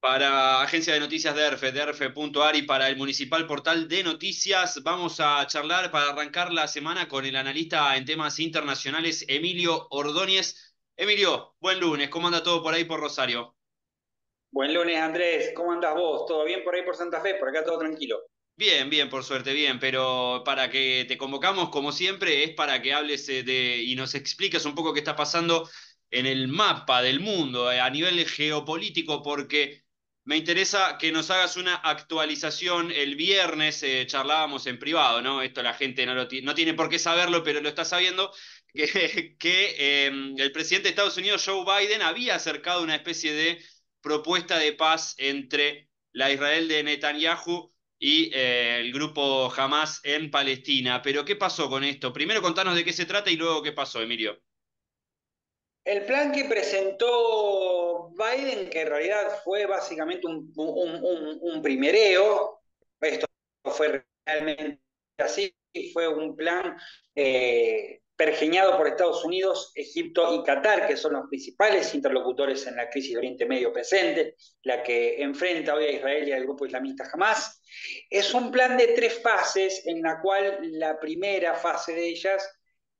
Para Agencia de Noticias de ERFE, derfe.ar y para el Municipal Portal de Noticias, vamos a charlar para arrancar la semana con el analista en temas internacionales Emilio Ordóñez. Emilio, buen lunes, ¿cómo anda todo por ahí por Rosario? Buen lunes, Andrés, ¿cómo andas vos? ¿Todo bien por ahí por Santa Fe? Por acá todo tranquilo. Bien, bien, por suerte, bien, pero para que te convocamos, como siempre, es para que hables eh, de y nos expliques un poco qué está pasando en el mapa del mundo eh, a nivel geopolítico, porque me interesa que nos hagas una actualización. El viernes eh, charlábamos en privado, ¿no? Esto la gente no, no tiene por qué saberlo, pero lo está sabiendo, que, em, el presidente de Estados Unidos, Joe Biden, había acercado una especie de propuesta de paz entre la Israel de Netanyahu y eh, el grupo Hamas en Palestina. Pero, ¿qué pasó con esto? Primero contanos de qué se trata y luego qué pasó, Emilio. El plan que presentó Biden, que en realidad fue básicamente un, un, primereo, esto fue realmente así, fue un plan eh, pergeñado por Estados Unidos, Egipto y Qatar, que son los principales interlocutores en la crisis de Oriente Medio presente, la que enfrenta hoy a Israel y al grupo islamista Hamas. Es un plan de tres fases, en la cual la primera fase de ellas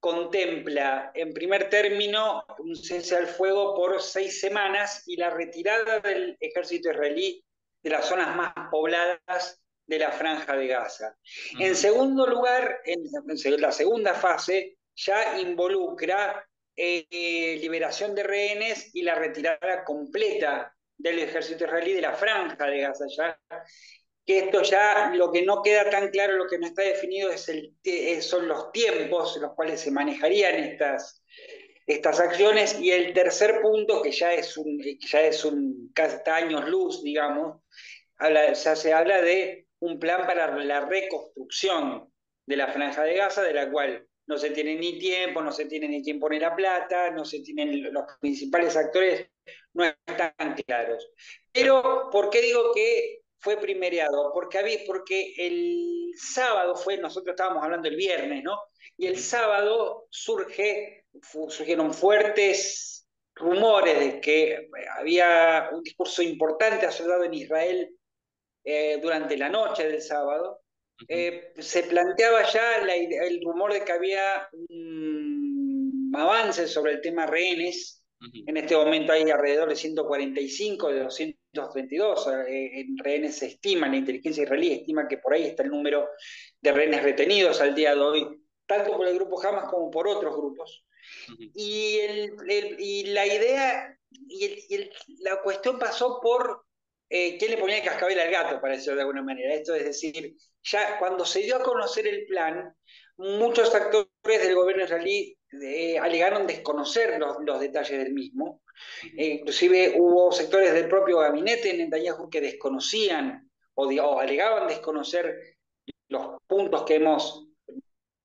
contempla, en primer término, un cese al fuego por seis semanas y la retirada del ejército israelí de las zonas más pobladas de la franja de Gaza. En segundo lugar, en la segunda fase ya involucra eh, liberación de rehenes y la retirada completa del ejército israelí de la franja de Gaza. Ya que esto ya lo que no queda tan claro, lo que no está definido es el, son los tiempos en los cuales se manejarían estas, estas acciones. Y el tercer punto, que ya es un, ya es un años luz, digamos, ya se habla de un plan para la reconstrucción de la franja de Gaza, de la cual no se tiene ni tiempo, no se tiene ni quién pone la plata, no se tienen los principales actores, no están claros. Pero, ¿por qué digo que fue primereado porque, había, porque el sábado fue, nosotros estábamos hablando el viernes, ¿no? Y el sábado surge, surgieron fuertes rumores de que eh, había un discurso importante asociado en Israel eh, durante la noche del sábado. Eh, se planteaba ya el rumor de que había un avance sobre el tema rehenes. En este momento hay alrededor de 145 de los 100 1932. Eh, en rehenes se estima, la inteligencia israelí estima que por ahí está el número de rehenes retenidos al día de hoy, tanto por el grupo Hamas como por otros grupos. Y, el, y, la idea, y, el, la cuestión pasó por eh, quién le ponía el cascabel al gato, para decirlo de alguna manera. Esto es decir, ya cuando se dio a conocer el plan, muchos actores del gobierno israelí eh, alegaron desconocer los, detalles del mismo. Eh, inclusive hubo sectores del propio gabinete en Netanyahu que desconocían o, alegaban desconocer los puntos que hemos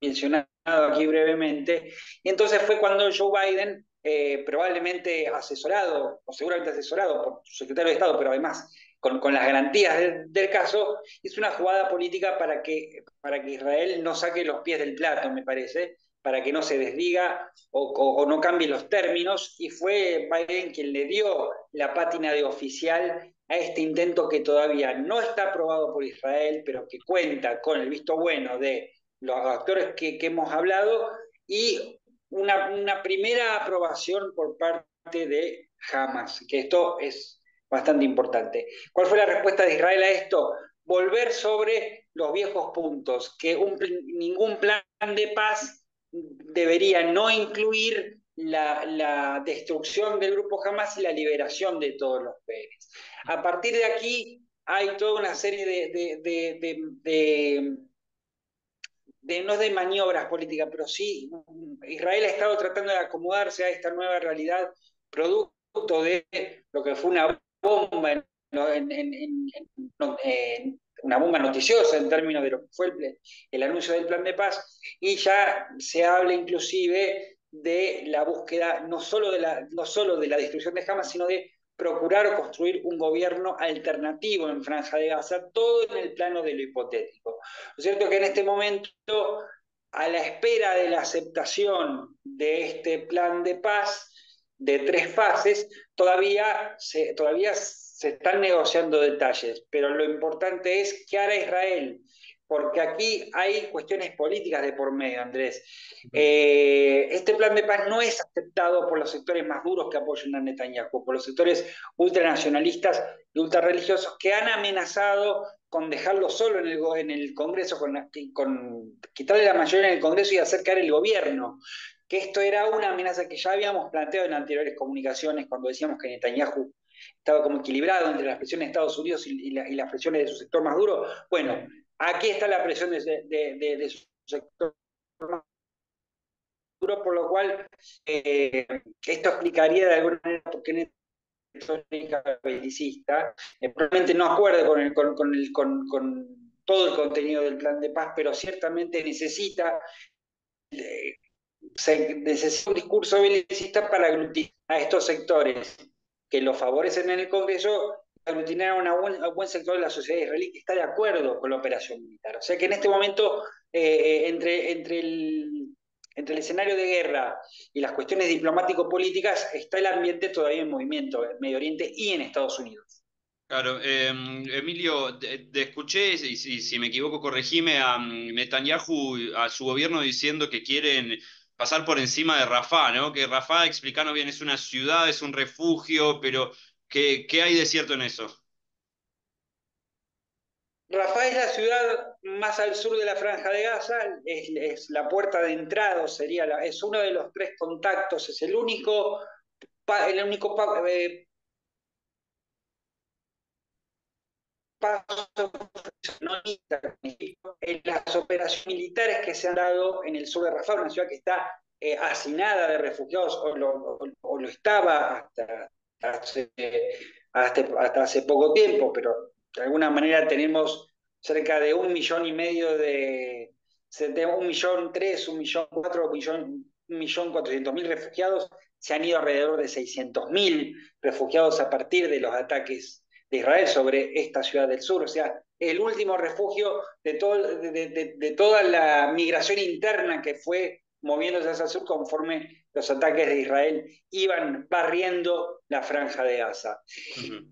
mencionado aquí brevemente. Y entonces fue cuando Joe Biden, eh, probablemente asesorado, o seguramente asesorado por su secretario de Estado, pero además con, las garantías del, caso, hizo una jugada política para que, para que Israel no saque los pies del plato, me parece, para que no se desdiga o, no cambie los términos, y fue Biden quien le dio la pátina de oficial a este intento que todavía no está aprobado por Israel, pero que cuenta con el visto bueno de los actores que, hemos hablado y una, primera aprobación por parte de Hamas, que esto es bastante importante. ¿Cuál fue la respuesta de Israel a esto? Volver sobre los viejos puntos, que ningún plan de paz debería no incluir la, destrucción del grupo Hamas y la liberación de todos los peres. A partir de aquí hay toda una serie de, de, de, no de maniobras políticas, pero sí Israel ha estado tratando de acomodarse a esta nueva realidad producto de lo que fue una bomba una bomba noticiosa en términos de lo que fue el, anuncio del plan de paz, y ya se habla inclusive de la búsqueda no solo de la, no solo de la destrucción de Hamas, sino de procurar construir un gobierno alternativo en Franja de Gaza, todo en el plano de lo hipotético. Lo cierto que en este momento, a la espera de la aceptación de este plan de paz, de tres fases, todavía se, todavía se están negociando detalles, pero lo importante es qué hará Israel, porque aquí hay cuestiones políticas de por medio, Andrés. Eh, este plan de paz no es aceptado por los sectores más duros que apoyan a Netanyahu, por los sectores ultranacionalistas y ultrarreligiosos que han amenazado con dejarlo solo en el, en el Congreso, con, con quitarle la mayoría en el Congreso y hacer caer el gobierno. Esto era una amenaza que ya habíamos planteado en anteriores comunicaciones cuando decíamos que Netanyahu estaba como equilibrado entre las presiones de Estados Unidos y, y las presiones de su sector más duro. Bueno, Aquí está la presión de, de, su sector por lo cual eh, esto explicaría de alguna manera por qué belicista. Eh, probablemente no acuerde con, el, con, con, con, todo el contenido del plan de paz, pero ciertamente necesita, eh, necesita un discurso belicista para aglutinar a estos sectores que lo favorecen en el Congreso aglutinar a, un buen sector de la sociedad israelí que está de acuerdo con la operación militar. O sea que en este momento, eh, eh, entre, entre, el, entre el escenario de guerra y las cuestiones diplomático-políticas, está el ambiente todavía en movimiento en Medio Oriente y en Estados Unidos. Claro, em, Emilio, escuché, y si, si, me equivoco, corregime a mm, Netanyahu, a su gobierno diciendo que quieren pasar por encima de Rafah, ¿no? Que Rafah, explicanos bien, es una ciudad, es un refugio, pero ¿Qué, hay de cierto en eso? Rafah es la ciudad más al sur de la franja de Gaza, es, la puerta de entrada, sería es uno de los tres contactos, es el único, el único eh, en las operaciones militares que se han dado en el sur de Rafah, una ciudad que está eh, hacinada de refugiados o lo estaba hasta hace, hasta, hace poco tiempo, pero de alguna manera tenemos cerca de un millón y medio de, un millón tres, un millón cuatro, un un millón cuatrocientos mil refugiados, se han ido alrededor de seiscientos mil refugiados a partir de los ataques de Israel sobre esta ciudad del sur, o sea, el último refugio de, todo, de toda la migración interna que fue moviéndose hacia el sur conforme los ataques de Israel iban barriendo la franja de Gaza.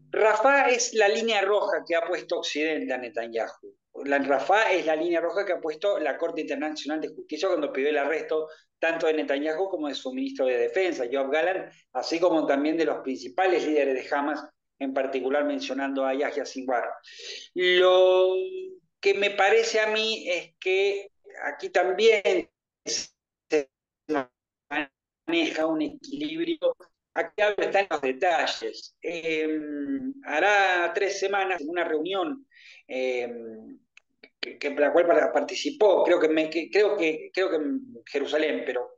Rafah es la línea roja que ha puesto Occidente a Netanyahu. La Rafah es la línea roja que ha puesto la Corte Internacional de Justicia cuando pidió el arresto tanto de Netanyahu como de su ministro de Defensa, Joab Galan, así como también de los principales líderes de Hamas, en particular mencionando a Yahya Sinwar. Lo que me parece a mí es que aquí también maneja un equilibrio. Aquí está en los detalles. Em, hará tres semanas, en una reunión em, que, la cual participó, creo que, creo, que, creo que en Jerusalén, pero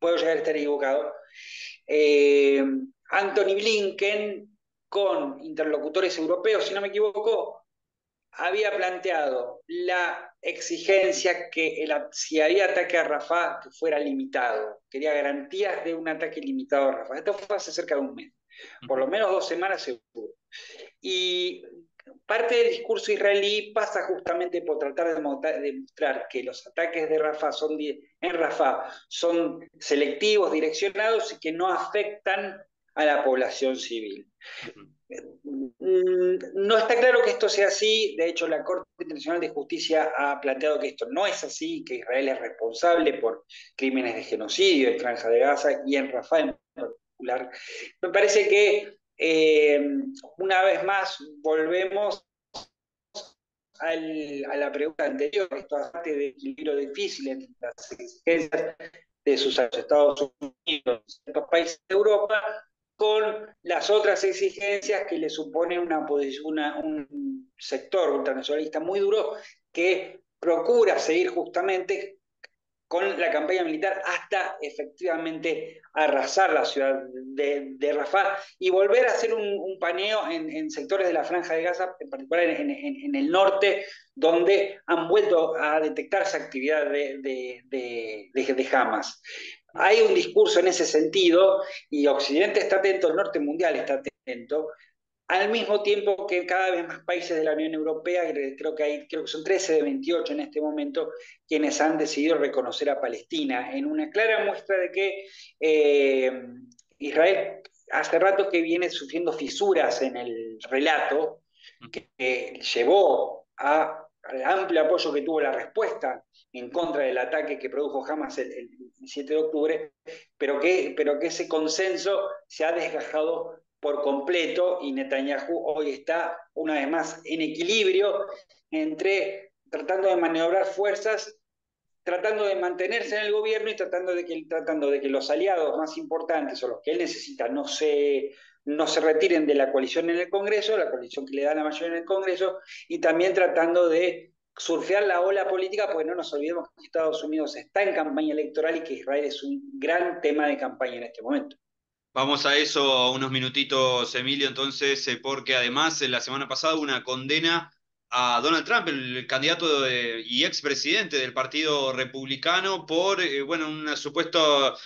puedo llegar a estar equivocado, em, Anthony Blinken con interlocutores europeos, si no me equivoco, había planteado la exigencia que si había ataque a Rafah que fuera limitado. Quería garantías de un ataque limitado a Rafah. Esto fue hace cerca de un mes, por lo menos dos semanas seguro. Y parte del discurso israelí pasa justamente por tratar de demostrar que los ataques de Rafah son en Rafah son selectivos, direccionados y que no afectan a la población civil. Mm, no está claro que esto sea así, de hecho la Corte Internacional de Justicia ha planteado que esto no es así, que Israel es responsable por crímenes de genocidio en Franja de Gaza y en Rafah en particular. Me parece que eh, una vez más volvemos a la pregunta anterior, esto hace de equilibrio difícil entre las exigencias de sus Estados Unidos y estos países de Europa con las otras exigencias que le supone un sector ultranacionalista muy duro que procura seguir justamente con la campaña militar hasta efectivamente arrasar la ciudad de, Rafah y volver a hacer un, paneo en, sectores de la franja de Gaza, en particular en, el norte, donde han vuelto a detectarse actividad de, de Hamas. Hay un discurso en ese sentido y Occidente está atento, el norte mundial está atento, al mismo tiempo que cada vez más países de la Unión Europea, creo que, hay, creo que son 13 de 28 en este momento, quienes han decidido reconocer a Palestina, en una clara muestra de que eh, Israel hace rato que viene sufriendo fisuras en el relato que llevó a al amplio apoyo que tuvo la respuesta en contra del ataque que produjo Hamas el, 7 de octubre, pero que, pero que ese consenso se ha desgajado por completo y Netanyahu hoy está una vez más en equilibrio entre tratando de maniobrar fuerzas, tratando de mantenerse en el gobierno y tratando de que, tratando de que los aliados más importantes o los que él necesita no se, no se retiren de la coalición en el Congreso, la coalición que le da la mayoría en el Congreso, y también tratando de surfear la ola política, porque no nos olvidemos que Estados Unidos está en campaña electoral y que Israel es un gran tema de campaña en este momento. Vamos a eso unos minutitos, Emilio, entonces, eh, porque además la semana pasada una condena a Donald Trump, el candidato y expresidente del Partido Republicano, por, eh, bueno, un supuesto,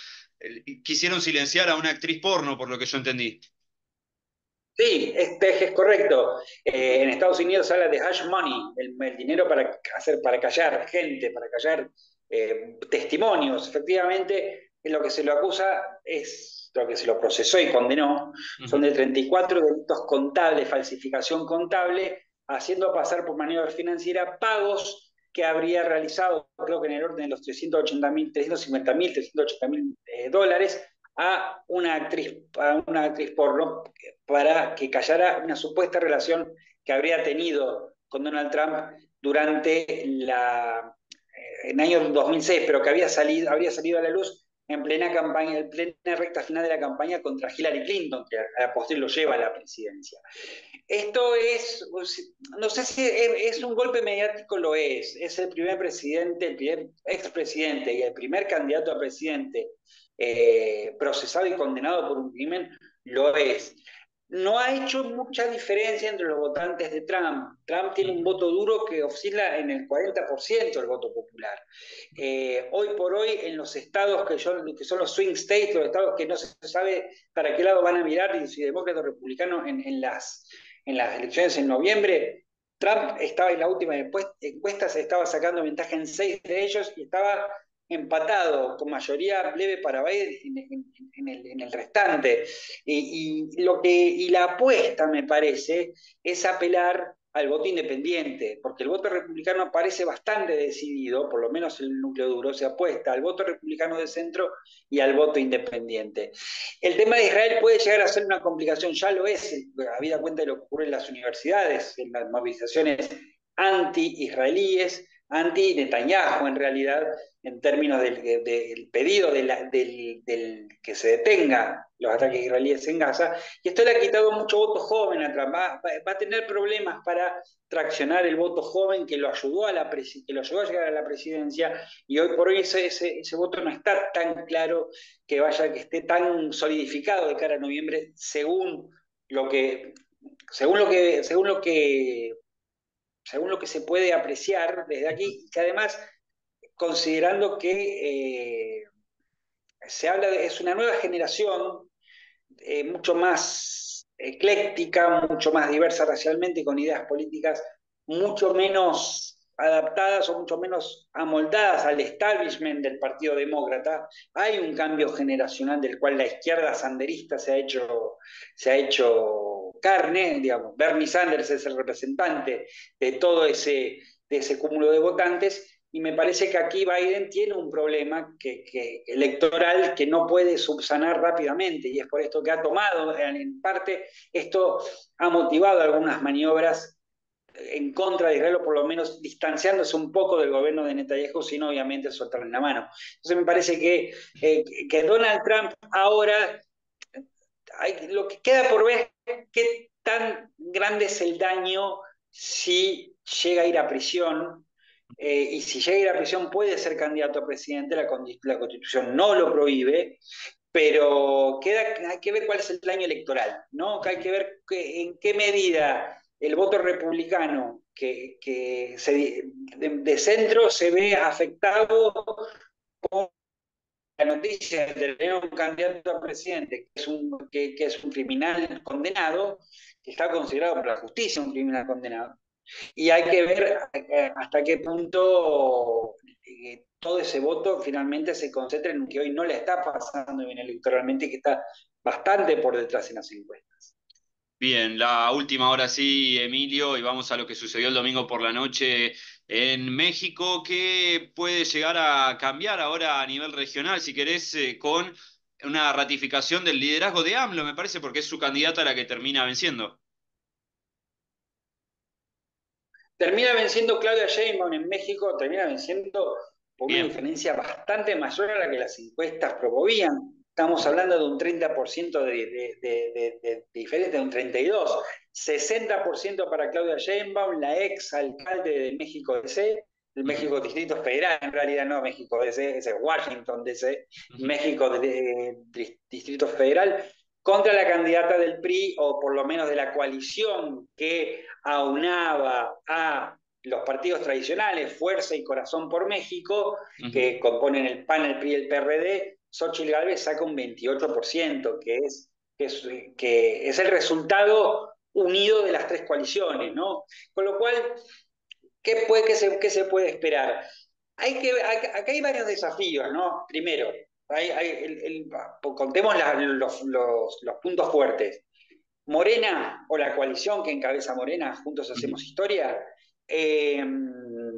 quisieron silenciar a una actriz porno, por lo que yo entendí. Sí, este es correcto. Eh, en Estados Unidos se habla de hash money, el, dinero para hacer, para callar gente, para callar eh, testimonios. Efectivamente, lo que se lo acusa es lo que se lo procesó y condenó. Son de 34 delitos contables, falsificación contable, haciendo pasar por maniobra financiera pagos que habría realizado, creo que en el orden de los 380 mil, 350 mil, 380 mil eh, dólares a una actriz, a una actriz porno para que callara una supuesta relación que habría tenido con Donald Trump durante la eh, en año 2006, pero que había salido, habría salido a la luz en plena campaña, en plena recta final de la campaña contra Hillary Clinton, que a posteriori lo lleva a la presidencia. Esto es, no sé si es, un golpe mediático, lo es. Es el primer presidente, el primer expresidente y el primer candidato a presidente eh, procesado y condenado por un crimen, lo es. No ha hecho mucha diferencia entre los votantes de Trump. Trump tiene un voto duro que oscila en el 40% del voto popular. Eh, hoy por hoy, en los estados que son, que son los swing states, los estados que no se sabe para qué lado van a mirar, y si demócrata o republicano, en, las, en las elecciones en noviembre, Trump estaba en la última encuesta, se estaba sacando ventaja en seis de ellos y estaba empatado con mayoría leve para Biden en, el, restante. Y, lo que, y la apuesta, me parece, es apelar al voto independiente, porque el voto republicano parece bastante decidido, por lo menos el núcleo duro, se apuesta al voto republicano de centro y al voto independiente. El tema de Israel puede llegar a ser una complicación, ya lo es, habida cuenta de lo que ocurre en las universidades, en las movilizaciones anti-israelíes, anti-Netanyahu en realidad, en términos del, pedido del, que se detenga los ataques israelíes en Gaza, y esto le ha quitado mucho voto joven a Trump. Va, a tener problemas para traccionar el voto joven que lo ayudó a, la que lo ayudó a llegar a la presidencia, y hoy por hoy ese, ese, voto no está tan claro que vaya, que esté tan solidificado de cara a noviembre, según lo que, según lo que, según lo que según lo que se puede apreciar desde aquí, que además, considerando que eh, se habla de, es una nueva generación eh, mucho más ecléctica, mucho más diversa racialmente, con ideas políticas mucho menos adaptadas o mucho menos amoldadas al establishment del Partido Demócrata, hay un cambio generacional del cual la izquierda sanderista se ha hecho, se ha hecho carne, digamos, Bernie Sanders es el representante de todo ese, de ese cúmulo de votantes, y me parece que aquí Biden tiene un problema que, electoral que no puede subsanar rápidamente, y es por esto que ha tomado, en parte, esto ha motivado algunas maniobras en contra de Israel, o por lo menos distanciándose un poco del gobierno de Netanyahu, sino obviamente soltarle la mano. Entonces me parece que, eh, que Donald Trump ahora, lo que queda por ver qué tan grande es el daño si llega a ir a prisión, eh, y si llega a ir a prisión puede ser candidato a presidente, la, Constitución no lo prohíbe, pero queda, hay que ver cuál es el daño electoral, ¿no? Hay que ver en qué medida el voto republicano que, de, centro se ve afectado por la noticia de tener un candidato a presidente que es un, que, es un criminal condenado, que está considerado por la justicia un criminal condenado. Y hay que ver eh, hasta qué punto eh, todo ese voto finalmente se concentra en que hoy no le está pasando bien electoralmente, que está bastante por detrás en las encuestas. Bien, la última hora sí, Emilio, y vamos a lo que sucedió el domingo por la noche en México. ¿Qué puede llegar a cambiar ahora a nivel regional, si querés, eh, con una ratificación del liderazgo de AMLO, me parece, porque es su candidata la que termina venciendo? Termina venciendo Claudia Sheinbaum en México, termina venciendo por una diferencia bastante mayor a la que las encuestas promovían. Estamos hablando de un 30% de, de, de, de, diferencia, de un 32%. 60% para Claudia Sheinbaum, la ex alcalde de México DC, el México Distrito Federal, en realidad no México DC, es Washington DC, México Distrito Federal, contra la candidata del PRI, o por lo menos de la coalición que aunaba a los partidos tradicionales, Fuerza y Corazón por México, que componen el PAN, el PRI y el PRD, Xochitl Gálvez saca un 28%, que es, que es, que es el resultado unido de las tres coaliciones, ¿no? Con lo cual, ¿qué, puede, qué, se, qué se puede esperar? Hay que, acá hay varios desafíos, ¿no? Primero, hay, el, contemos los, los, los, puntos fuertes. Morena, o la coalición que encabeza Morena, Juntos Hacemos Historia, eh,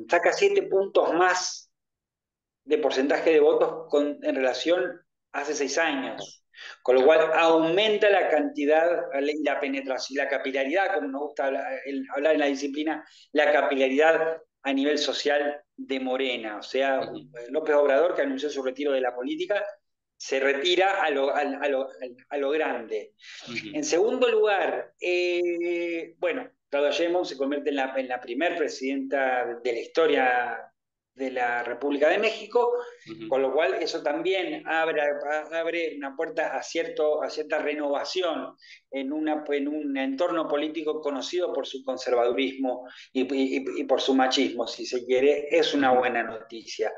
saca siete puntos más de porcentaje de votos con, en relación hace seis años. Con lo cual aumenta la cantidad, la penetración, la capilaridad, como nos gusta hablar, en la disciplina, la capilaridad a nivel social de Morena. O sea, López Obrador, que anunció su retiro de la política, se retira a lo, a lo, grande. En segundo lugar, eh, bueno, Claudia Sheinbaum se convierte en la, en la primer presidenta de la historia de la República de México, con lo cual eso también abre, abre una puerta a, cierto, a cierta renovación en, una, en un entorno político conocido por su conservadurismo y, por su machismo, si se quiere, es una buena noticia.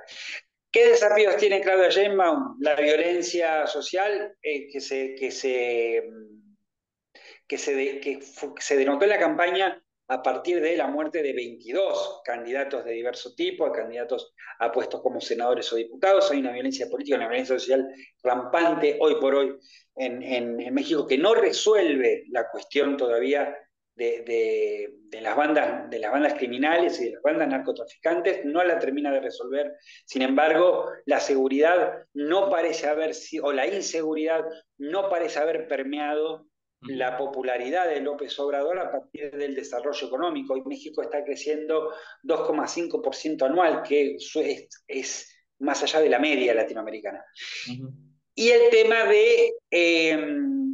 ¿Qué desafíos tiene Claudia Sheinbaum? La violencia social eh, que, se, que, se, que, se que se denotó en la campaña a partir de la muerte de 22 candidatos de diverso tipo, candidatos a puestos como senadores o diputados. Hay una violencia política, una violencia social rampante hoy por hoy en, México que no resuelve la cuestión todavía de, las bandas, de las bandas criminales y de las bandas narcotraficantes, no la termina de resolver. Sin embargo, la seguridad no parece haber, o la inseguridad no parece haber permeado la popularidad de López Obrador a partir del desarrollo económico. y México está creciendo 2,5% anual, que es, más allá de la media latinoamericana. Y el tema de, em,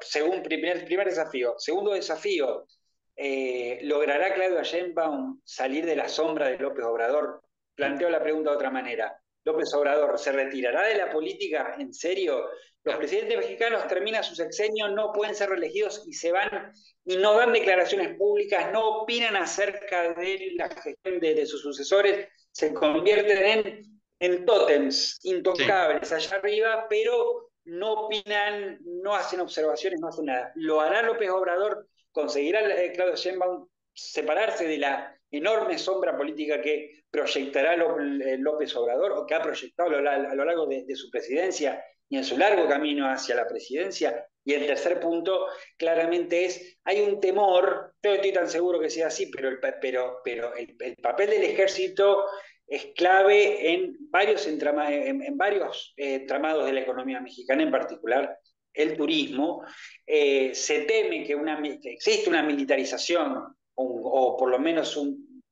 según primer, primer desafío, segundo desafío, eh, ¿logrará Claudio Sheinbaum salir de la sombra de López Obrador? Planteo la pregunta de otra manera. López Obrador se retirará de la política en serio los presidentes mexicanos terminan su sexenio, no pueden ser reelegidos y se van y no dan declaraciones públicas, no opinan acerca de la gestión de, sus sucesores, se convierten en, en tótems intocables allá arriba, pero no opinan, no hacen observaciones, no hacen nada. ¿Lo hará López Obrador? ¿Conseguirá eh, Claudio Sheinbaum separarse de la enorme sombra política que proyectará eh, López Obrador o que ha proyectado a lo largo de su presidencia y en su largo camino hacia la presidencia. Y el tercer punto claramente es, hay un temor, no estoy tan seguro que sea así, pero el, pero, pero el, papel del ejército es clave en varios, en, varios eh, tramados de la economía mexicana, en particular el turismo. Eh, se teme que, una, existe una militarización o por lo menos un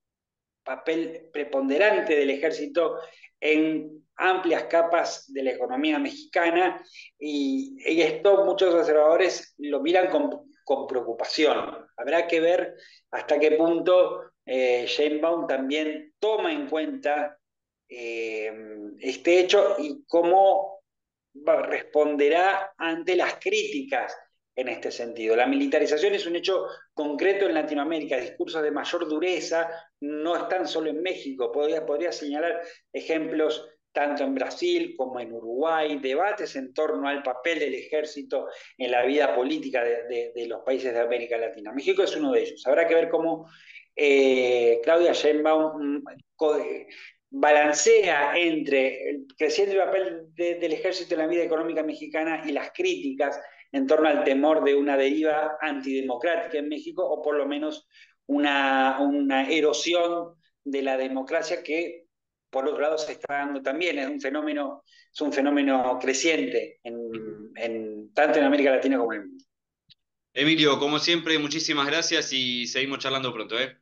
papel preponderante del ejército en amplias capas de la economía mexicana y, esto muchos observadores lo miran con, preocupación. Habrá que ver hasta qué punto eh, Sheinbaum también toma en cuenta eh, este hecho y cómo responderá ante las críticas en este sentido. La militarización es un hecho concreto en Latinoamérica, discursos de mayor dureza no están solo en México, podría, podría señalar ejemplos tanto en Brasil como en Uruguay, debates en torno al papel del ejército en la vida política de, los países de América Latina. México es uno de ellos. Habrá que ver cómo eh, Claudia Sheinbaum mm, balancea entre el creciente papel del ejército en la vida económica mexicana y las críticas en torno al temor de una deriva antidemocrática en México o por lo menos una, una erosión de la democracia que por otro lado se está dando también, es un fenómeno, es un fenómeno creciente en, tanto en América Latina como en el mundo. Emilio, como siempre, muchísimas gracias y seguimos charlando pronto. ¿eh?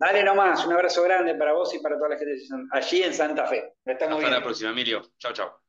Dale nomás, un abrazo grande para vos y para toda la gente allí en Santa Fe. Hasta la próxima, Emilio. Chao, chao.